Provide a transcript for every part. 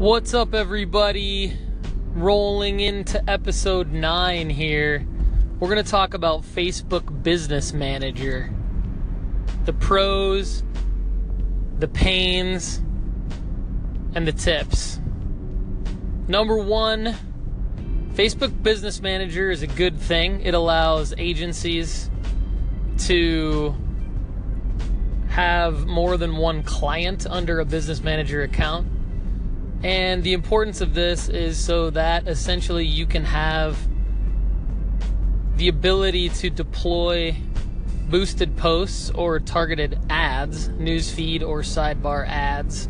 What's up, everybody? Rolling into episode 9 here. We're going to talk about Facebook Business Manager the pros, the pains, and the tips. Number one, Facebook Business Manager is a good thing. It allows agencies to have more than one client under a business manager account. And the importance of this is so that essentially you can have the ability to deploy boosted posts or targeted ads, newsfeed or sidebar ads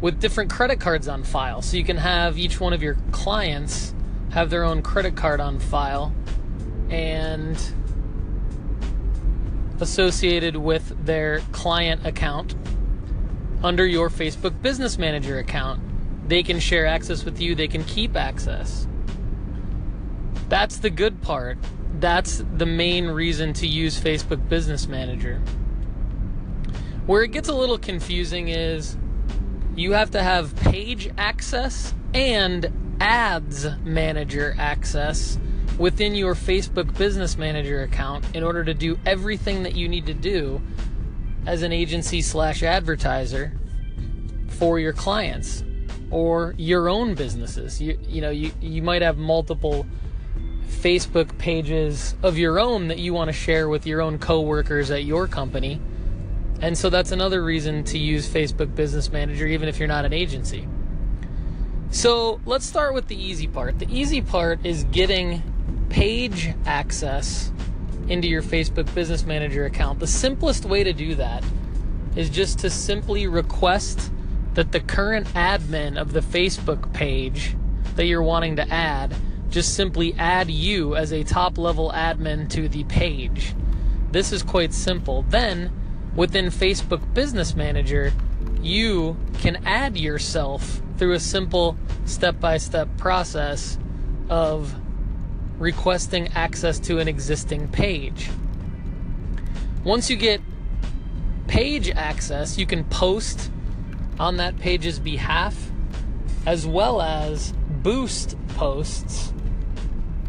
with different credit cards on file. So you can have each one of your clients have their own credit card on file and associated with their client account under your Facebook Business Manager account. They can share access with you, they can keep access. That's the good part. That's the main reason to use Facebook Business Manager. Where it gets a little confusing is you have to have page access and ads manager access within your Facebook Business Manager account in order to do everything that you need to do as an agency slash advertiser for your clients or your own businesses. You you know you you might have multiple Facebook pages of your own that you want to share with your own coworkers at your company. And so that's another reason to use Facebook Business Manager even if you're not an agency. So, let's start with the easy part. The easy part is getting page access into your Facebook Business Manager account. The simplest way to do that is just to simply request that the current admin of the Facebook page that you're wanting to add just simply add you as a top level admin to the page. This is quite simple. Then, within Facebook Business Manager, you can add yourself through a simple step by step process of requesting access to an existing page. Once you get page access, you can post on that page's behalf as well as boost posts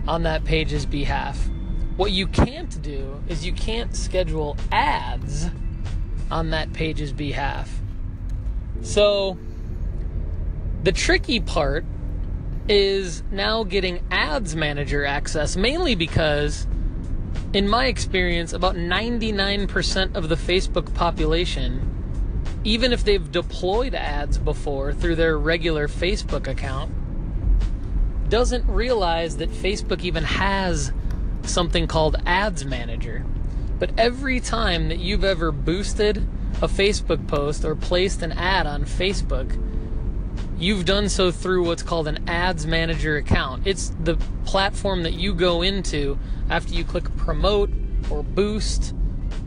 on that page's behalf. What you can't do is you can't schedule ads on that page's behalf. So, the tricky part is now getting ads manager access, mainly because, in my experience, about 99% of the Facebook population, even if they've deployed ads before through their regular Facebook account, doesn't realize that Facebook even has something called Ads Manager. But every time that you've ever boosted a Facebook post or placed an ad on Facebook, you've done so through what's called an Ads Manager account. It's the platform that you go into after you click promote or boost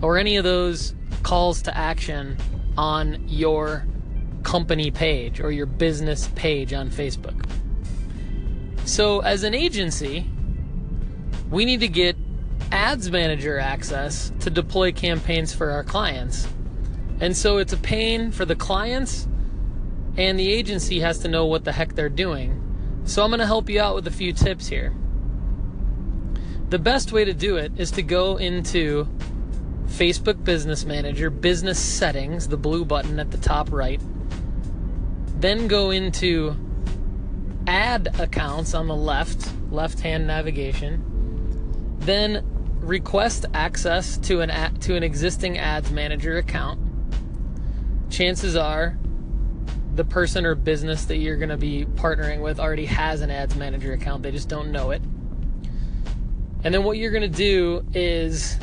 or any of those calls to action on your company page or your business page on Facebook. So, as an agency, we need to get ads manager access to deploy campaigns for our clients. And so it's a pain for the clients, and the agency has to know what the heck they're doing. So I'm going to help you out with a few tips here. The best way to do it is to go into Facebook Business Manager, Business Settings, the blue button at the top right. Then go into ad accounts on the left, left hand navigation, then request access to an ad, to an existing ads manager account. Chances are the person or business that you're going to be partnering with already has an ads manager account, they just don't know it. And then what you're going to do is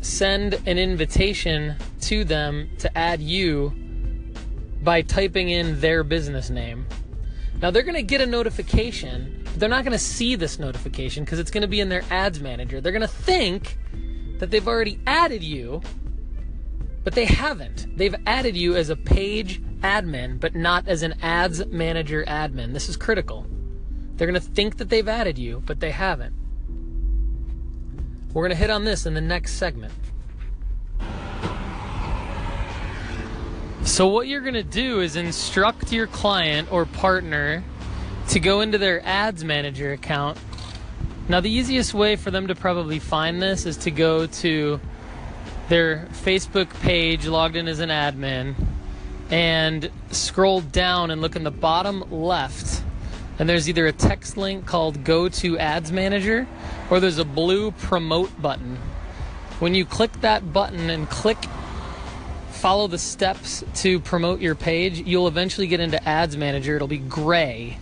send an invitation to them to add you by typing in their business name. Now they're going to get a notification. but They're not going to see this notification because it's going to be in their ads manager. They're going to think that they've already added you, but they haven't. They've added you as a page admin, but not as an ads manager admin. This is critical. They're going to think that they've added you, but they haven't. We're going to hit on this in the next segment. So, what you're going to do is instruct your client or partner to go into their ads manager account. Now, the easiest way for them to probably find this is to go to their Facebook page, logged in as an admin, and scroll down and look in the bottom left. And there's either a text link called Go to Ads Manager or there's a blue Promote button. When you click that button and click follow the steps to promote your page, you'll eventually get into Ads Manager. It'll be gray,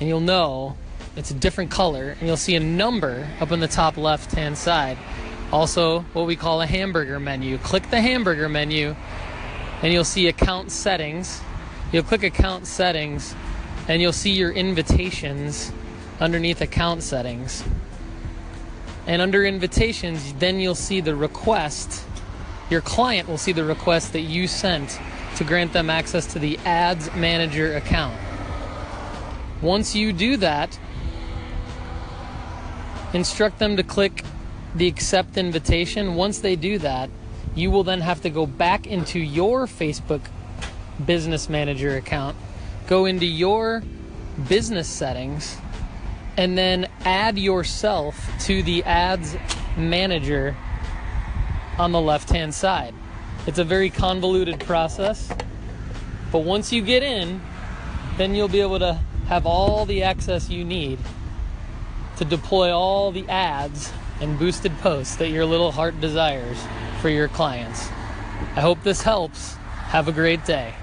and you'll know it's a different color, and you'll see a number up in the top left hand side. Also, what we call a hamburger menu. Click the hamburger menu, and you'll see account settings. You'll click account settings, and you'll see your invitations underneath account settings. And under invitations, then you'll see the request your client will see the request that you sent to grant them access to the Ads Manager account. Once you do that, instruct them to click the accept invitation. Once they do that, you will then have to go back into your Facebook Business Manager account, go into your business settings, and then add yourself to the Ads Manager on the left hand side. It's a very convoluted process, but once you get in, then you'll be able to have all the access you need to deploy all the ads and boosted posts that your little heart desires for your clients. I hope this helps. Have a great day.